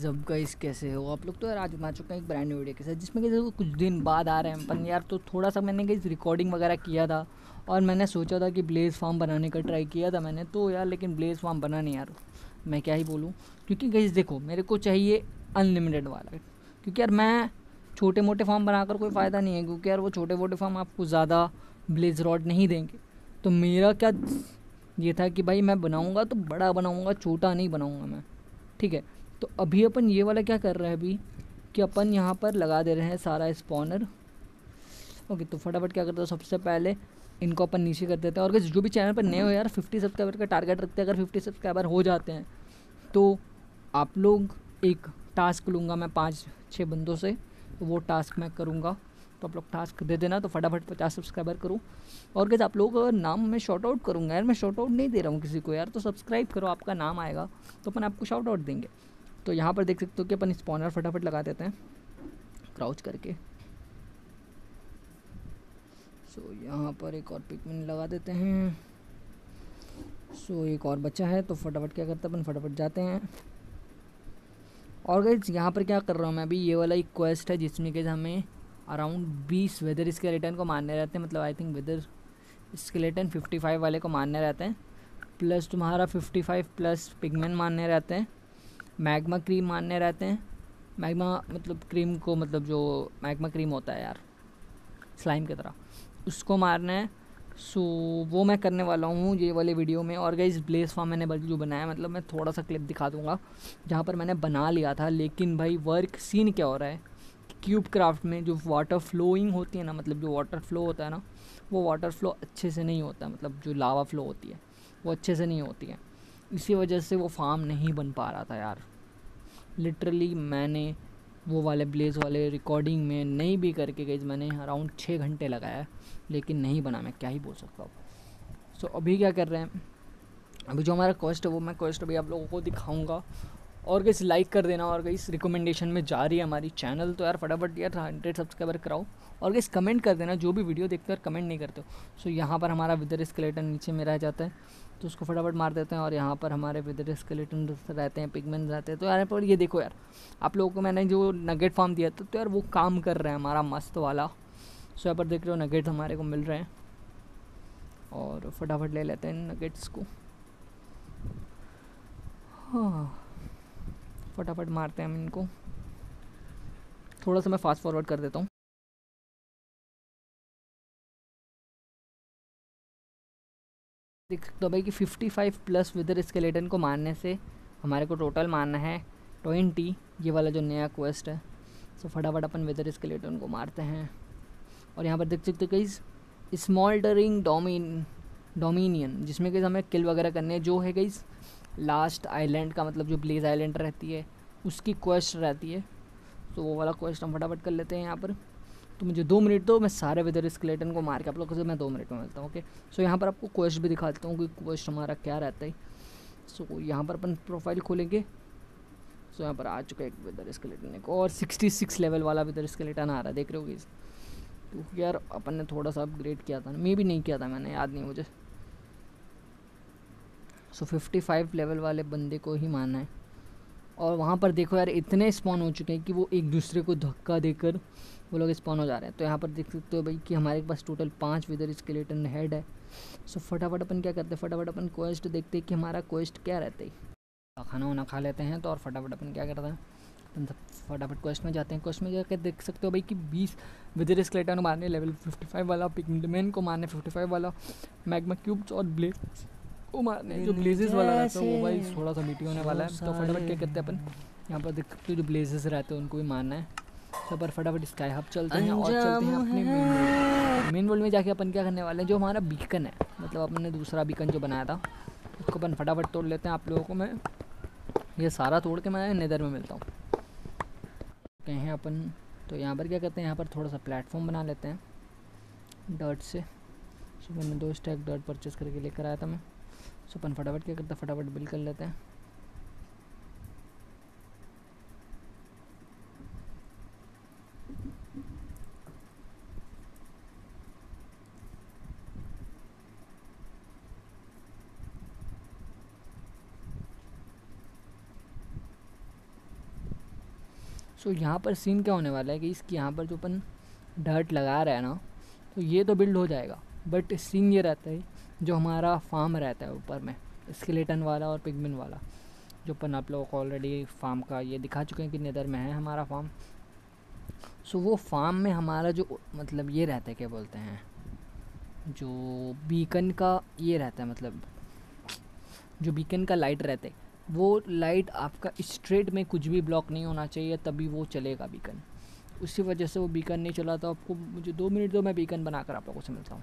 जब गाइस कैसे हो? आप लोग तो यार आज बना चुके हैं एक ब्रांड न्यू वीडियो के साथ, जिसमें कि कुछ दिन बाद आ रहे हैं। पर यार तो थोड़ा सा मैंने कहीं रिकॉर्डिंग वगैरह किया था और मैंने सोचा था कि ब्लेज फार्म बनाने का ट्राई किया था मैंने। तो यार लेकिन ब्लेज फार्म बना नहीं यार। मैं क्या ही बोलूँ? क्योंकि गाइस देखो, मेरे को चाहिए अनलिमिटेड वाला। क्योंकि यार मैं छोटे मोटे फार्म बनाकर कोई फ़ायदा नहीं है, क्योंकि यार वो छोटे मोटे फार्म आपको ज़्यादा ब्लेज रॉड नहीं देंगे। तो मेरा क्या ये था कि भाई मैं बनाऊँगा तो बड़ा बनाऊँगा, छोटा नहीं बनाऊँगा मैं। ठीक है? तो अभी अपन ये वाला क्या कर रहे हैं अभी? कि अपन यहाँ पर लगा दे रहे हैं सारा स्पॉनर ओके तो फटाफट क्या करते हैं? सबसे पहले इनको अपन नीचे कर देते हैं। और जो भी चैनल पर नए हो यार फिफ्टी सब्सक्राइबर का टारगेट रखते हैं। अगर फिफ्टी सब्सक्राइबर हो जाते हैं तो आप लोग एक टास्क लूँगा मैं पाँच छः बंदों से। तो वो टास्क मैं करूँगा। तो आप लोग टास्क दे देना तो फटाफट पचास सब्सक्राइबर करूँ। और कैसे आप लोग नाम मैं शॉर्ट आउट करूँगा यार, मैं शॉर्ट आउट नहीं दे रहा हूँ किसी को यार। तो सब्सक्राइब करो, आपका नाम आएगा। तो अपन आपको शॉर्ट आउट देंगे। तो यहाँ पर देख सकते हो कि अपन स्पॉनर फटाफट लगा देते हैं। क्राउच करके। सो so, यहाँ पर एक और पिकमिन लगा देते हैं। सो so, एक और बच्चा है तो फटाफट क्या करते हैं अपन फटाफट जाते हैं। और गई यहाँ पर क्या कर रहा हूँ मैं अभी? ये वाला एक क्वेस्ट है जिसमें कि हमें अराउंड बीस वेदर स्केलेटन को मारने रहते हैं। मतलब I think wither skeleton fifty five वाले को मारने रहते हैं। प्लस तुम्हारा फिफ्टी फाइव प्लस पिगमेंट मारने रहते हैं। मैग्मा क्रीम मारने रहते हैं। मैग्मा मतलब क्रीम को मतलब जो मैग्मा क्रीम होता है यार, स्लाइम की तरह। उसको मारना है। सो वो मैं करने वाला हूँ ये वाले वीडियो में। और गई ब्लेस फॉर्म मैंने बल्कि जो बनाया मतलब मैं थोड़ा सा क्लिप दिखा दूँगा, जहाँ पर मैंने बना लिया था। लेकिन भाई वर्क सीन क्या हो रहा है? क्यूब क्राफ्ट में जो वाटर फ्लोइंग होती है ना मतलब जो वाटर फ्लो होता है ना, वो वाटर फ्लो अच्छे से नहीं होता मतलब जो लावा फ्लो होती है, वो अच्छे से नहीं होती है। इसी वजह से वो फार्म नहीं बन पा रहा था यार। लिटरली मैंने वो वाले ब्लेज वाले रिकॉर्डिंग में नहीं भी करके गई मैंने अराउंड छः घंटे लगाया लेकिन नहीं बना मैं क्या ही बोल सकता हूँ। सो so, अभी क्या कर रहे हैं? अभी जो हमारा कॉस्ट है वो मैं कॉस्ट अभी आप लोगों को दिखाऊँगा। और किस लाइक कर देना और इस रिकमेंडेशन में जा रही है हमारी चैनल तो यार फटाफट यार हंड्रेड सब्सक्राइबर कराओ। और किस कमेंट कर देना जो भी वीडियो देखते हैं कमेंट नहीं करते हो। सो so, यहाँ पर हमारा विदर स्केलेटन नीचे में रह जाता है। तो उसको फटाफट मार देते हैं और यहाँ पर हमारे विदर स्केलेटन रहते हैं पिगमेंट रहते हैं। तो यार, पर ये देखो यार, आप लोगों को मैंने जो नगेट फॉर्म दिया था तो यार वो काम कर रहे हैं हमारा मस्त वाला। सो यहाँ पर देख रहे हो नगेट हमारे को मिल रहे हैं। और फटाफट ले लेते हैं नगेट्स को। हाँ फटाफट मारते हैं हम इनको। थोड़ा सा मैं फास्ट फॉरवर्ड कर देता हूँ। देख सकते हो भाई कि 55 प्लस विदर स्केलेटन को मारने से हमारे को टोटल मारना है ट्वेंटी ये वाला जो नया क्वेस्ट है। सो फटाफट अपन विदर स्केलेटन को मारते हैं। और यहाँ पर देख सकते हो कई स्मॉल्डरिंग डोमिन डोमिनियन जिसमें कहीं हमें किल वगैरह करने हैं, जो है कहीं लास्ट आइलैंड का मतलब जो ब्लेज आइलैंड रहती है, उसकी क्वेस्ट रहती है। तो वो वाला क्वेस्ट हम फटाफट कर लेते हैं यहाँ पर। तो मुझे दो मिनट दो मैं सारे वेदर स्केलेटन को मार के आप लोगों से मैं दो मिनट में मिलता हूँ ओके सो यहाँ पर आपको क्वेश्चन भी दिखाता हूँ कि क्वेश्चन हमारा क्या रहता है। सो so, यहाँ पर अपन प्रोफ़ाइल खोलेंगे। सो so, यहाँ पर आ चुका है एक वेदर स्केलेटन एक और सिक्सटी सिक्स लेवल वाला वेदर स्केलेटन आ रहा है देख रहे हो क्योंकि यार अपन ने थोड़ा सा अपग्रेड किया था मे भी नहीं किया था मैंने याद नहीं मुझे। सो फिफ्टी फाइव लेवल वाले बंदे को ही माना है। और वहाँ पर देखो यार इतने स्पॉन हो चुके हैं कि वो एक दूसरे को धक्का देकर वो लोग स्पॉन हो जा रहे हैं। तो यहाँ पर देख सकते हो भाई कि हमारे पास टोटल पाँच विदर स्केलेटन हेड है। सो फटाफट अपन क्या करते हैं? फटाफट अपन क्वेस्ट देखते हैं कि हमारा क्वेस्ट क्या रहता है। खाना वाना खा लेते हैं तो और फटाफट अपन क्या करते हैं? अपन सब फटाफट क्वेस्ट में जाते हैं। क्वेस्ट में जाकर देख सकते हो भाई कि बीस विदर स्केलेटन को मारने लेवल फिफ्टी फाइव वाला पिगमेंट को मारने फिफ्टी फाइव वाला मैगमा क्यूब्स और ब्लेड को मारने जो ब्लेजेस वाला रहता है वो भाई थोड़ा सा मीटी होने वाला है। तो फटाफट क्या करते हैं अपन? यहाँ पर देख सकते हो जो ब्लेजेस रहते हैं उनको भी मारना है। तो पर फटाफट स्काई हब चलते हैं और चलते हैं अपने मेन वर्ल्ड मेन वर्ल्ड में जाके अपन क्या करने वाले हैं? जो हमारा बीकन है मतलब अपने दूसरा बीकन जो बनाया था उसको अपन फटाफट तोड़ लेते हैं आप लोगों को। मैं ये सारा तोड़ के मैं नेदर में मिलता हूँ। कहें अपन। तो यहाँ पर क्या करते हैं? यहाँ पर थोड़ा सा प्लेटफॉर्म बना लेते हैं। डर्ट से। सुबह में दो स्टैक डर्ट परचेस करके लेकर आया था मैं। सो अपन फटाफट क्या करते हैं? फटाफट बिल कर लेते हैं। सो यहाँ पर सीन क्या होने वाला है कि इसकी यहाँ पर जो अपन डर्ट लगा रहे हैं ना तो ये तो बिल्ड हो जाएगा। बट सीन ये रहता है जो हमारा फार्म रहता है ऊपर में स्केलेटन वाला और पिगमिन वाला, जो अपन आप लोगों को ऑलरेडी फार्म का ये दिखा चुके हैं कि नेदर में है हमारा फार्म सो वो फार्म में हमारा जो मतलब ये रहता है, क्या बोलते हैं, जो बीकन का ये रहता है मतलब जो बीकन का लाइट रहता है वो लाइट आपका स्ट्रेट में कुछ भी ब्लॉक नहीं होना चाहिए, तभी वो चलेगा बीकन उसी वजह से वो बीकन नहीं चला तो आपको मुझे दो मिनट दो, मैं बीकन बनाकर आप लोगों से मिलता हूँ।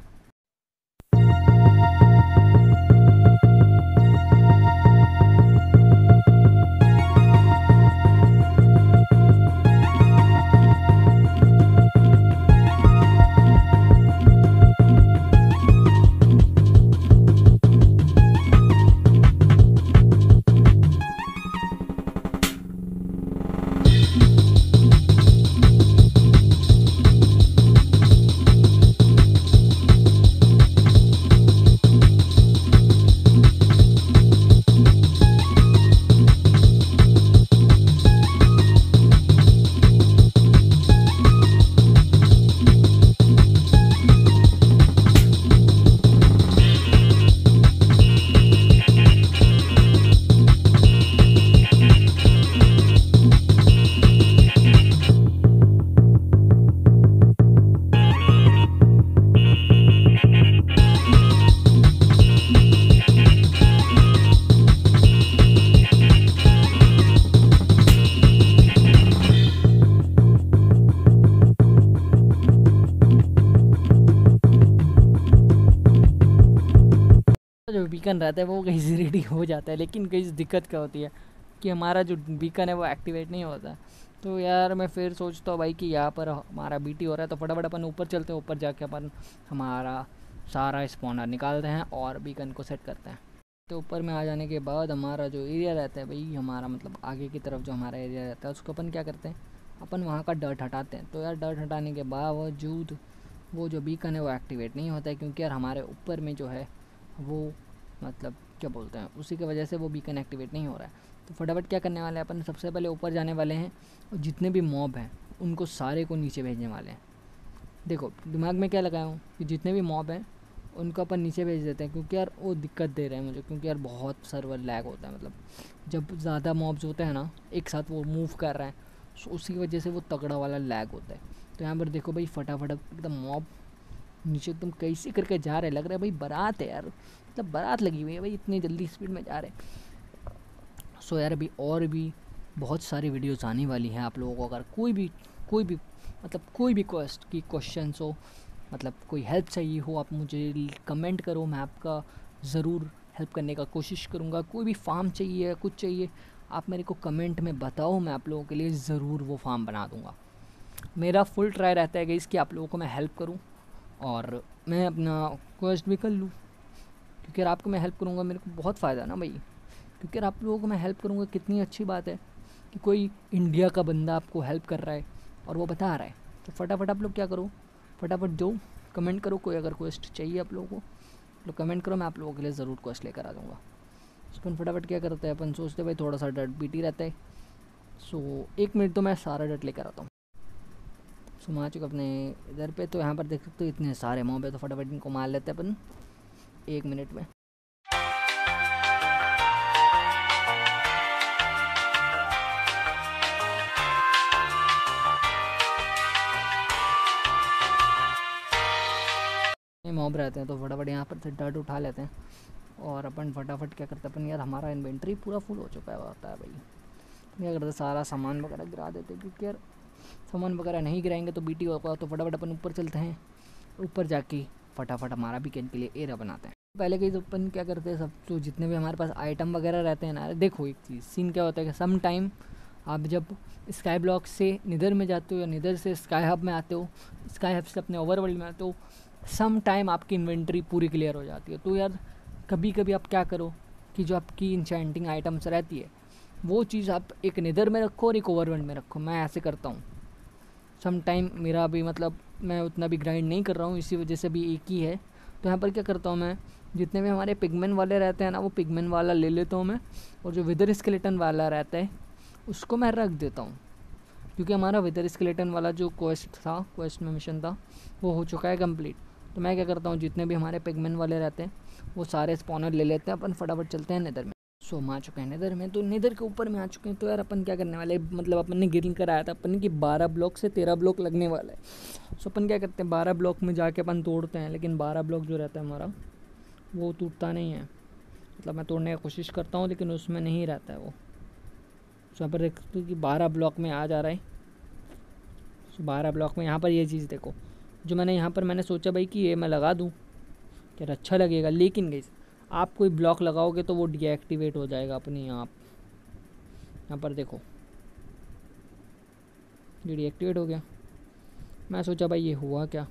बीकन रहता है, वो कहीं से रेडी हो जाता है, लेकिन कहीं दिक्कत क्या होती है कि हमारा जो बीकन है, वो एक्टिवेट नहीं होता। तो यार, मैं फिर सोचता हूँ भाई कि यहाँ पर हमारा बीटी हो रहा है तो फटाफट अपन ऊपर चलते हैं, ऊपर जाके अपन हमारा सारा स्पॉनर निकालते हैं और बीकन को सेट करते हैं। तो ऊपर में आ जाने के बाद हमारा जो एरिया रहता है भाई, हमारा मतलब आगे की तरफ़ जो हमारा एरिया रहता है, उसको अपन क्या करते हैं? अपन वहाँ का डर्ट हटाते हैं। तो यार डर्ट हटाने के बावजूद वो जो बीकन है, वो एक्टिवेट नहीं होता है, क्योंकि यार हमारे ऊपर में जो है, वो मतलब क्या बोलते हैं, उसी की वजह से वो बीकन एक्टिवेट नहीं हो रहा है। तो फटाफट क्या करने वाले हैं, अपन सबसे पहले ऊपर जाने वाले हैं और जितने भी मॉब हैं, उनको सारे को नीचे भेजने वाले हैं। देखो, दिमाग में क्या लगाया हूँ कि जितने भी मॉब हैं, उनको अपन नीचे भेज देते हैं, क्योंकि यार वो दिक्कत दे रहे हैं मुझे, क्योंकि यार बहुत सर्वर लैग होता है मतलब जब ज़्यादा मॉब्स होते हैं ना, एक साथ वो मूव कर रहे हैं तो उसी की वजह से वो तगड़ा वाला लैग होता है। तो यहाँ पर देखो भाई, फटाफट एकदम मॉब नीचे एकदम कैसे करके जा रहे हैं, लग रहा है भाई, बारात है यार। मतलब बारात लगी हुई है भाई, इतनी जल्दी स्पीड में जा रहे हैं। सो यार अभी और भी बहुत सारी वीडियोस आने वाली हैं आप लोगों को, अगर कोई भी कोई भी मतलब कोई भी क्वेस्ट की क्वेश्चन हो मतलब कोई हेल्प चाहिए हो, आप मुझे कमेंट करो, मैं आपका ज़रूर हेल्प करने का कोशिश करूँगा। कोई भी फार्म चाहिए कुछ चाहिए, आप मेरे को कमेंट में बताओ, मैं आप लोगों के लिए ज़रूर वो फार्म बना दूँगा। मेरा फुल ट्राई रहता है कि इसकी आप लोगों को मैं हेल्प करूँ और मैं अपना क्वेस्ट भी कर लूँ। क्योंकि अगर आपको मैं हेल्प करूँगा, मेरे को बहुत फ़ायदा ना भाई। क्योंकि अगर आप लोगों को मैं हेल्प करूँगा, कितनी अच्छी बात है कि कोई इंडिया का बंदा आपको हेल्प कर रहा है और वो बता रहा है। तो फटाफट आप लोग क्या करो, फटाफट दो कमेंट करो, कोई अगर क्वेस्ट चाहिए आप लोगों को तो कमेंट करो, मैं आप लोगों के लिए ज़रूर क्वेस्ट लेकर आ जाऊँगा। अपन फटाफट क्या करते हैं, अपन सोचते भाई थोड़ा सा डट बीटी रहता है। सो एक मिनट तो मैं सारा डट लेकर आता हूँ। सो मैं आ चुका अपने इधर पे तो यहाँ पर देख सकते हो इतने सारे मॉब है तो फटाफट इनको मार लेते हैं अपन। एक मिनट में। मॉब रहते हैं तो फटाफट यहाँ पर से डर्ट उठा लेते हैं। और अपन फटाफट क्या करते हैं, अपन यार हमारा इन्वेंट्री पूरा फुल हो चुका है होता है भाई। क्या करते सारा सामान वगैरह गिरा देते हैं, क्योंकि यार सामान वगैरह नहीं गिराएँगे तो बीटी होगा तो फटाफट अपन ऊपर चलते हैं। ऊपर जाके फटाफट हमारा बीकेंड के लिए एरिया बनाते हैं। पहले कहीं तो अपन क्या करते हैं, सब तो जितने भी हमारे पास आइटम वगैरह रहते हैं ना, देखो एक चीज़ सीन क्या होता है कि सम टाइम आप जब स्काई ब्लॉक से निधर में जाते हो या निधर से स्काई हब में आते हो स्काई हब से अपने ओवरवर्ल्ड में आते हो सम टाइम आपकी इन्वेंट्री पूरी क्लियर हो जाती है। तो यार कभी कभी आप क्या करो कि जो आपकी इंचेंटिंग आइटम्स रहती है, वो चीज़ आप एक निधर में रखो और एक ओवरवर्ल्ड में रखो। मैं ऐसे करता हूँ। सम टाइम मेरा भी मतलब मैं उतना भी ग्राइंड नहीं कर रहा हूँ, इसी वजह से भी एक ही है। तो यहाँ पर क्या करता हूँ मैं जितने भी हमारे पिगमेंट वाले रहते हैं ना, वो पिगमेंट वाला ले लेता हूँ मैं। और जो विदर स्केलेटन वाला रहता है, उसको मैं रख देता हूँ। क्योंकि हमारा विदर स्केलेटन वाला जो क्वेस्ट था क्वेस्ट में मिशन था, वो हो चुका है कंप्लीट तो मैं क्या करता हूँ, जितने भी हमारे पिगमेंट वाले रहते हैं, वो सारे स्पॉनर ले लेते हैं, अपन फटाफट चलते हैं नेदर में। सो हम आ चुके हैं नेदर में। तो नेदर के ऊपर में आ चुके हैं तो यार अपन क्या करने वाले मतलब अपन ने गिरिंग कराया था अपन की बारह ब्लॉक से तेरह ब्लॉक लगने वाला है। सो अपन क्या करते हैं, बारह ब्लॉक में जाके अपन तोड़ते हैं, लेकिन बारह ब्लॉक जो रहता है हमारा वो टूटता नहीं है। मतलब मैं तोड़ने की कोशिश करता हूँ, लेकिन उसमें नहीं रहता है वो। सो यहाँ पर देखते कि बारह ब्लॉक में आ जा रहा है। सो बारह ब्लॉक में यहाँ पर ये चीज़ देखो, जो मैंने यहाँ पर मैंने सोचा भाई कि ये मैं लगा दूँ क्या अच्छा लगेगा, लेकिन गई आप कोई ब्लॉक लगाओगे तो वो डीएक्टिवेट हो जाएगा अपनी आप। यहाँ पर देखो, ये डीएक्टिवेट हो गया। मैं सोचा भाई ये हुआ क्या?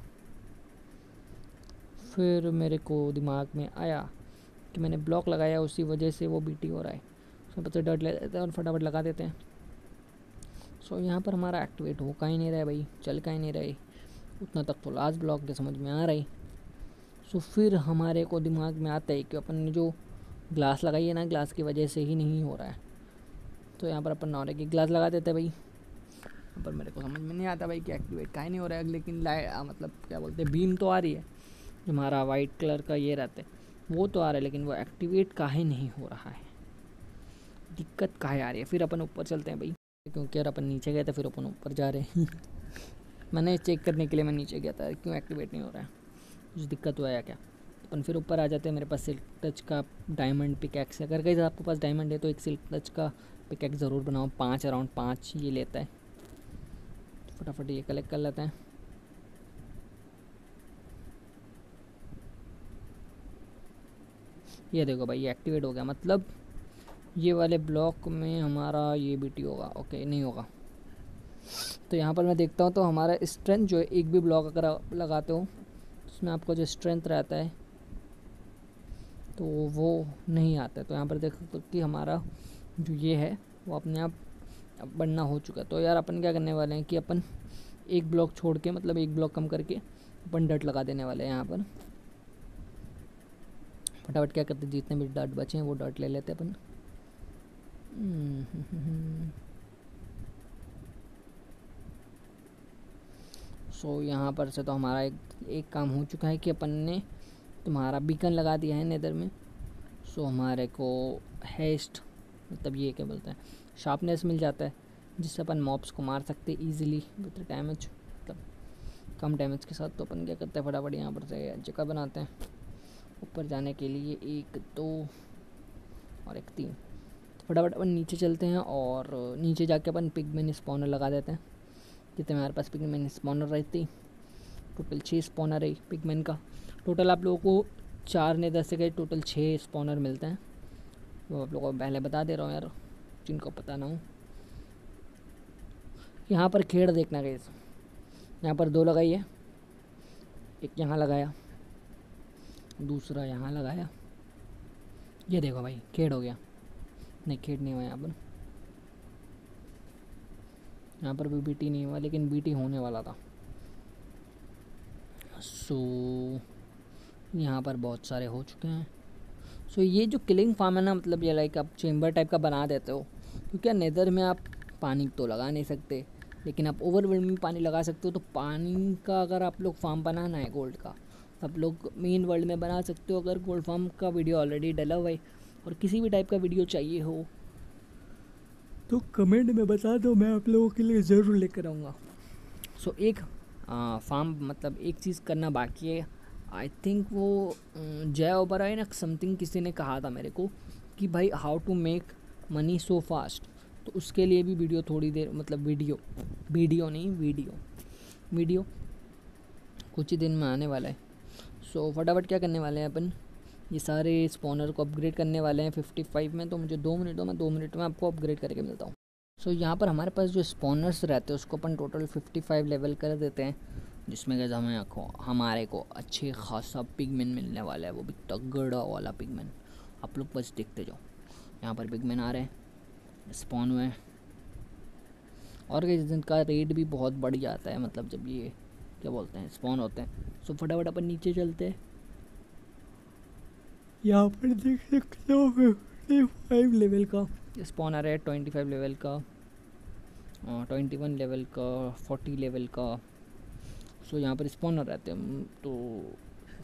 फिर मेरे को दिमाग में आया कि मैंने ब्लॉक लगाया, उसी वजह से वो बीटी हो रहा है। उसमें पत्थर डट ले देते हैं, और फटाफट लगा देते हैं। सो यहाँ पर हमारा एक्टिवेट हो का ही नहीं रहा है भाई, चल का ही नहीं रहे उतना तक तो लास्ट ब्लॉक के समझ में आ रहा सो फिर हमारे को दिमाग में आता है कि अपन ने जो ग्लास लगाई है ना ग्लास की वजह से ही नहीं हो रहा है। तो यहाँ पर अपन नॉरे की ग्लास लगा देते भाई। पर मेरे को समझ में नहीं आता भाई कि एक्टिवेट का ही नहीं हो रहा है, लेकिन लाइट मतलब क्या बोलते हैं बीम तो आ रही है। हमारा वाइट कलर का ये रहता है। वो तो आ रहा है, लेकिन वो एक्टिवेट काहे नहीं हो रहा है। दिक्कत काहे आ रही है? फिर अपन ऊपर चलते हैं भाई। क्योंकि यार अपन नीचे गए थे फिर अपन ऊपर जा रहे हैं। मैंने चेक करने के लिए मैं नीचे गया था। क्यों एक्टिवेट नहीं हो रहा है? कुछ दिक्कत हुआ या क्या? अपन फिर ऊपर आ जाते हैं। मेरे पास सिल्क टच का डायमंड पिकैक्स अगर कहीं आपके पास डायमंड है तो एक सिल्क टच का पिकैक्स ज़रूर बनाओ। पाँच अराउंड पाँच ये लेता है। फटाफट ये कलेक्ट कर लेते हैं। ये देखो भाई, ये एक्टिवेट हो गया। मतलब ये वाले ब्लॉक में हमारा ये बीटी होगा ओके नहीं होगा। तो यहाँ पर मैं देखता हूँ तो हमारा स्ट्रेंथ जो है, एक भी ब्लॉक अगर लगाते हो उसमें आपको जो स्ट्रेंथ रहता है तो वो नहीं आता है। तो यहाँ पर देख सकते कि हमारा जो ये है, वो अपने आप बनना हो चुका है। तो यार अपन क्या करने वाले हैं कि अपन एक ब्लॉक छोड़ के मतलब एक ब्लॉक कम करके अपन डट लगा देने वाले हैं यहाँ पर। फटाफट क्या करते जितने भी डट बचे हैं वो डट ले लेते अपन। सो so, यहाँ पर से तो हमारा एक एक काम हो चुका है कि अपन ने तुम्हारा बीकन लगा दिया है नेदर में। सो हमारे को हेस्ट मतलब ये क्या बोलते हैं शार्पनेस मिल जाता है जिससे अपन मॉब्स को मार सकते हैं ईजिली विथ डैमेज मतलब कम डैमेज के साथ। तो अपन क्या करते हैं फटाफट यहाँ पर से जगह बनाते हैं। ऊपर जाने के लिए एक, दो और एक तीन। तो फटाफट अपन नीचे चलते हैं और नीचे जाके अपन पिगमेन स्पॉनर लगा देते हैं। जितने हमारे पास पिगमेन स्पॉनर रहती टोटल छः स्पॉनर है पिगमेन का। टोटल आप लोगों को चार ने दस से गए टोटल छः स्पॉनर मिलते हैं। वो आप लोगों को पहले बता दे रहा हूँ यार, जिनको पता ना हो। यहाँ पर खेड़ देखना गई यहाँ पर दो लगाई है। एक यहाँ लगाया। दूसरा यहाँ लगाया। ये देखो भाई, खेड़ हो गया। नहीं, खेड़ नहीं हुआ यहाँ पर। यहाँ पर भी बीटी नहीं हुआ, लेकिन बीटी होने वाला था। सो यहाँ पर बहुत सारे हो चुके हैं। सो ये जो किलिंग फार्म है ना मतलब ये लाइक आप चेम्बर टाइप का बना देते हो क्योंकि नेदर में आप पानी तो लगा नहीं सकते, लेकिन आप ओवरवेल में पानी लगा सकते हो तो पानी का अगर आप लोग फार्म बनाना है गोल्ड का तो आप लोग मेन वर्ल्ड में बना सकते हो अगर गोल्ड फार्म का वीडियो ऑलरेडी डला हुआ है और किसी भी टाइप का वीडियो चाहिए हो। तो कमेंट में बता दो मैं आप लोगों के लिए ज़रूर लेकर आऊँगा। सो so, एक फार्म मतलब एक चीज़ करना बाकी है। आई थिंक वो जय ओबराय ना समथिंग किसी ने कहा था मेरे को कि भाई how to make money so fast तो उसके लिए भी वीडियो थोड़ी देर मतलब वीडियो वीडियो नहीं वीडियो वीडियो कुछ ही दिन में आने वाला है। सो so, फटाफट क्या करने वाले हैं अपन? ये सारे स्पॉनर को अपग्रेड करने वाले हैं 55 में तो मुझे दो मिनटों में दो मिनट में आपको अपग्रेड करके मिलता हूँ। सो so, यहाँ पर हमारे पास जो स्पॉनर्स रहते हैं उसको अपन टोटल 55 लेवल कर देते हैं जिसमें क्या हमें आखो हमारे को अच्छे खासा पिगमेंट मिलने वाला है वो भी तगड़ा वाला पिगमेंट आप लोग बस देखते जाओ। यहाँ पर पिगमेंट आ रहे हैं स्पॉन हुए हैं। और जिनका रेट भी बहुत बढ़ जाता है मतलब जब ये क्या बोलते हैं स्पॉन होते हैं। सो फटाफट अपन नीचे चलते हैं। यहाँ पर देख सकते हो फिफ्टी फाइव लेवल का स्पॉनर है ट्वेंटी फाइव लेवल का। ट्वेंटी वन लेवल का फोर्टी लेवल का। सो यहाँ पर स्पॉनर रहते हैं तो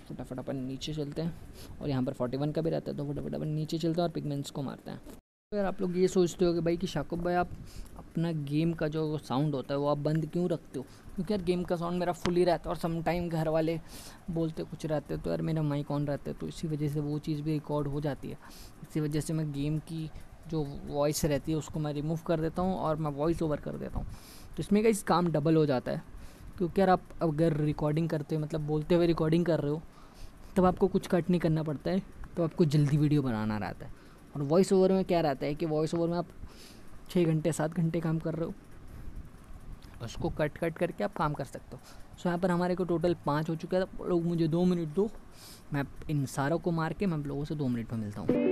फटाफट अपन नीचे चलते हैं। और यहाँ पर फोर्टी वन का भी रहता है तो फटाफट अपन नीचे चलते हैं और पिगमेंट्स को मारते हैं। तो यार आप लोग ये सोचते हो कि भाई कि शाकुब भाई आप अपना गेम का जो साउंड होता है वो आप बंद क्यों रखते हो? क्योंकि यार गेम का साउंड मेरा फुल ही रहता है और सम टाइम घर वाले बोलते कुछ रहते तो यार मेरा माइक ऑन रहता है तो इसी वजह से वो चीज़ भी रिकॉर्ड हो जाती है। इसी वजह से मैं गेम की जो वॉइस रहती है उसको मैं रिमूव कर देता हूँ और मैं वॉइस ओवर कर देता हूँ। तो इसमें का इस काम डबल हो जाता है। क्योंकि यार आप अगर रिकॉर्डिंग करते हो मतलब बोलते हुए रिकॉर्डिंग कर रहे हो, तब आपको कुछ कट नहीं करना पड़ता है तो आपको जल्दी वीडियो बनाना रहता है। और वॉइस ओवर में क्या रहता है कि वॉइस ओवर में आप छः घंटे, सात घंटे काम कर रहे हो। उसको कट कट करके आप काम कर सकते हो। सो यहाँ पर हमारे को टोटल पाँच हो चुका है। लोग मुझे दो मिनट दो। मैं इन सारों को मार के मैं लोगों से दो मिनट में मिलता हूँ।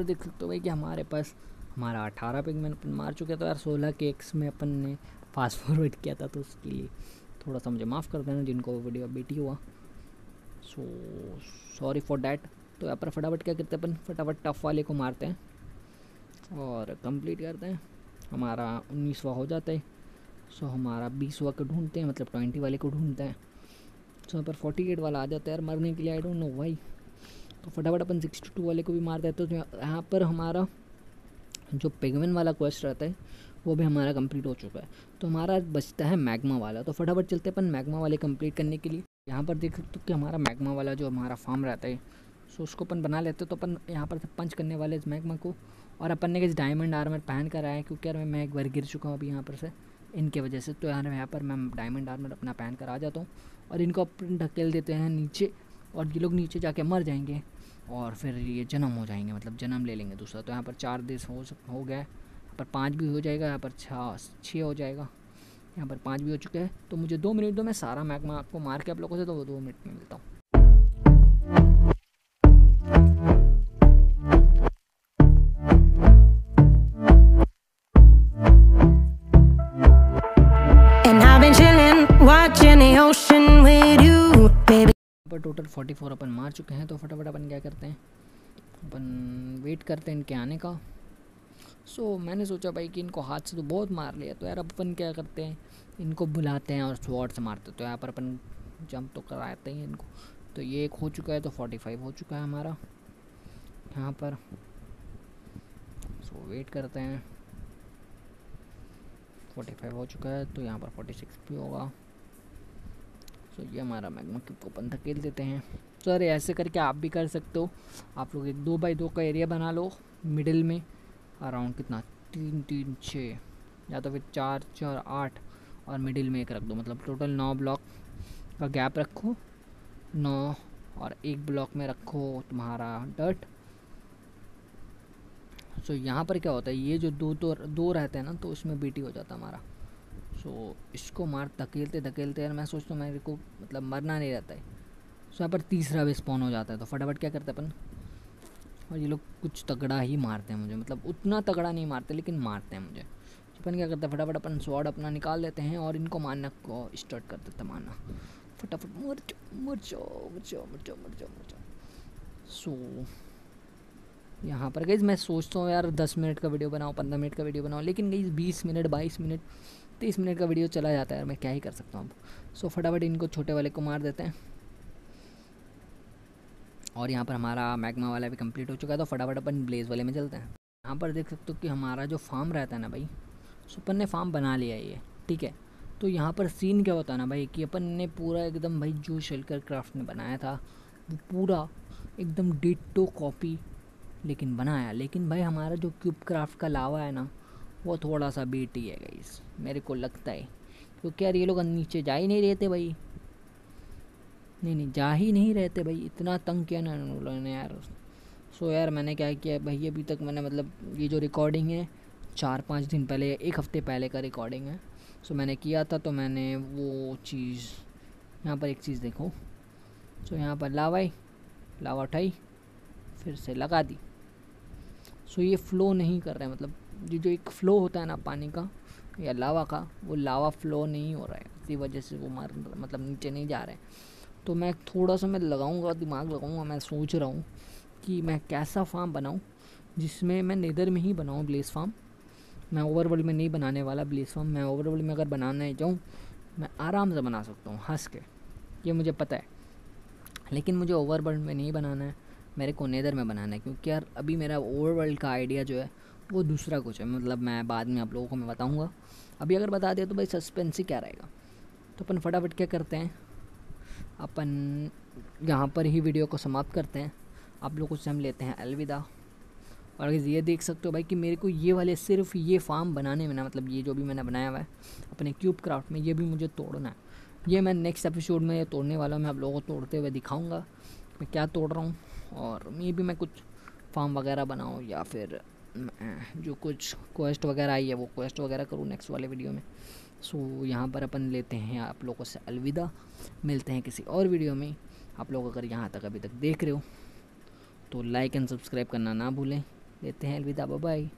पर देख सकते हो भाई कि हमारे पास, हमारा अठारह पिगमेंट अपन मार चुके तो यार सोलह के एक्स में अपन ने फास्ट फॉरवर्ड किया था तो उसके लिए। थोड़ा सा मुझे माफ़ कर देना जिनको वीडियो बेटी हुआ। सो सॉरी फॉर डैट तो यहाँ पर फटाफट क्या करते हैं अपन? फटाफट टफ वाले को मारते हैं और कंप्लीट करते हैं। हमारा उन्नीसवा हो जाता है। सो हमारा बीसवा को ढूंढते हैं मतलब ट्वेंटी वाले को ढूंढते हैं। सो यहाँ पर फोर्टी एट वाला आ जाता है यार मरने के लिए। आई डोंट नो भाई तो फटाफट अपन सिक्सटी टू वाले को भी मार देते हैं। तो यहाँ पर हमारा जो पेगमेन वाला क्वेस्ट रहता है, वो भी हमारा कंप्लीट हो चुका है। तो हमारा बचता है मैग्मा वाला। तो फटाफट चलते अपन मैग्मा वाले कंप्लीट करने के लिए। यहाँ पर देख सकते हो कि हमारा मैग्मा वाला जो हमारा फार्म रहता है सो उसको अपन बना लेते हैं। तो अपन यहाँ पर पंच करने वाले इस मैग्मा को। और अपन ने किस डायमंड आर्मर पहन कर आया क्योंकि यार मैं एक बार गिर चुका हूँ अभी यहाँ पर से, इनके वजह से। तो यार यहाँ पर मैं डायमंड आर्मर अपना पहन कर आ जाता हूँ। और इनको अपन ढकेल देते हैं नीचे। और ये लोग नीचे जाके मर जाएँगे और फिर ये जन्म हो जाएँगे मतलब जन्म ले लेंगे दूसरा। तो यहाँ पर चार देश हो सक, हो गया यहाँ पर पाँच भी हो जाएगा, यहाँ पर छः छः हो जाएगा। यहाँ पर पाँच भी हो चुके हैं। तो मुझे दो मिनट, दो मैं सारा मैगमा आपको मार के आप लोगों से तो वो दो मिनट में मिलता हूँ। फोर्टी फोर अपन मार चुके हैं तो फटाफट अपन क्या करते हैं? अपन वेट करते हैं इनके आने का। सो so, मैंने सोचा भाई कि इनको हाथ से तो बहुत मार लिया तो यार अपन क्या करते हैं? इनको बुलाते हैं और स्वॉर्ड से मारते तो यहाँ पर अपन जंप तो कराते हैं इनको। तो ये एक हो चुका है तो फोर्टी फाइव हो चुका है हमारा। यहाँ पर। सो so, वेट करते हैं। फोर्टी फाइव हो चुका है तो यहाँ पर फोर्टी सिक्स भी होगा। तो ये हमारा मैग्मा क्यूब को अपन धकेल देते हैं। तो अरे ऐसे करके आप भी कर सकते हो। आप लोग एक दो बाई दो का एरिया बना लो मिडिल में। अराउंड कितना? तीन तीन छः या तो फिर चार चार, आठ और मिडिल में एक रख दो। मतलब टोटल नौ ब्लॉक का गैप रखो। नौ और एक ब्लॉक में रखो तुम्हारा डट सो यहाँ पर क्या होता है? ये जो दो तो दो रहते हैं ना तो उसमें बीटी हो जाता है हमारा। सो इसको मार, धकेलते धकेलते यार मैं सोचता हूँ मेरे को मतलब मरना नहीं रहता है। सो यहाँ पर तीसरा भी स्पॉन हो जाता है तो फटाफट क्या करते अपन? और ये लोग कुछ तगड़ा ही मारते हैं मुझे मतलब उतना तगड़ा नहीं मारते, लेकिन मारते हैं मुझे। अपन क्या करते हैं? फटाफट अपन स्वाड अपना निकाल देते हैं और इनको मारना को स्टार्ट कर देते मारना। फटाफट मर जाओ मर जाओ मर जाओ मर जाओ मर जाओ मर जाओ। सो यहाँ पर गई मैं सोचता हूँ यार दस मिनट का वीडियो बनाऊँ पंद्रह मिनट का वीडियो बनाऊँ लेकिन गई बीस मिनट, बाईस मिनट तीस मिनट का वीडियो चला जाता है मैं क्या ही कर सकता हूँ सो फटाफट इनको छोटे वाले को मार देते हैं। और यहाँ पर हमारा मैगमा वाला भी कंप्लीट हो चुका है तो फटाफट अपन ब्लेज वाले में चलते हैं। यहाँ पर देख सकते हो कि हमारा जो फार्म रहता है ना भाई सो अपन ने फार्म बना लिया है ये, ठीक है? तो यहाँ पर सीन क्या होता है ना भाई, कि अपन ने पूरा एकदम भाई जो शेलकर क्राफ्ट ने बनाया था, वो पूरा एकदम डिटो कॉपी लेकिन बनाया। लेकिन भाई हमारा जो क्यूब क्राफ्ट का लावा है ना वो थोड़ा सा बीटी है गाइस मेरे को लगता है। क्योंकि यार ये लोग नीचे जा ही नहीं रहते भाई। नहीं नहीं, जा ही नहीं रहते भाई। इतना तंग किया ना उन्होंने यार। सो यार मैंने क्या किया भाई, अभी तक मैंने मतलब ये जो रिकॉर्डिंग है, चार पाँच दिन पहले, एक हफ़्ते पहले का रिकॉर्डिंग है। सो मैंने किया था तो मैंने वो चीज़, यहाँ पर एक चीज़ देखो। सो यहाँ पर लावाई लावा उठाई, फिर से लगा दी। सो ये फ़्लो नहीं कर रहा मतलब ये जो एक फ़्लो होता है ना पानी का, या लावा का, वो लावा फ़्लो नहीं हो रहा है। इसी वजह से वो मार मतलब नीचे नहीं जा रहे हैं। तो मैं थोड़ा सा मैं लगाऊँगा, दिमाग लगाऊँगा, मैं सोच रहा हूँ कि मैं कैसा फार्म बनाऊँ, जिसमें मैं नेदर में ही बनाऊँ ब्लेस फार्म मैं ओवरवर्ल्ड में नहीं बनाने वाला ब्लेस फार्म मैं ओवरवर्ल्ड में अगर बनाने जाऊँ, मैं आराम से बना सकता हूँ, हंस के। ये मुझे पता है। लेकिन मुझे ओवरवर्ल्ड में नहीं बनाना है, मेरे को नेदर में बनाना है, क्योंकि यार अभी मेरा ओवरवर्ल्ड का आइडिया जो है वो दूसरा कुछ है। मतलब मैं बाद में आप लोगों को मैं बताऊँगा। अभी अगर बता दिया तो भाई सस्पेंस ही क्या रहेगा? तो अपन फटाफट क्या करते हैं? अपन यहाँ पर ही वीडियो को समाप्त करते हैं। आप लोगों से हम लेते हैं अलविदा। और ये देख सकते हो भाई कि मेरे को ये वाले सिर्फ़ ये फार्म बनाने में ना मतलब ये जो भी मैंने बनाया हुआ है, अपने क्यूब क्राफ्ट में, ये भी मुझे तोड़ना है। ये मैं नेक्स्ट एपिसोड में ये तोड़ने वाला हूँ। मैं आप लोगों को तोड़ते हुए दिखाऊँगा। मैं क्या तोड़ रहा हूँ और मे भी मैं कुछ फार्म वगैरह बनाऊँ या फिर जो कुछ क्वेस्ट वगैरह आई है, वो क्वेस्ट वगैरह करूँ नेक्स्ट वाले वीडियो में। सो यहाँ पर अपन लेते हैं आप लोगों से अलविदा। मिलते हैं किसी और वीडियो में। आप लोग अगर यहाँ तक अभी तक देख रहे हो तो लाइक एंड सब्सक्राइब करना ना भूलें। लेते हैं अलविदा। बाय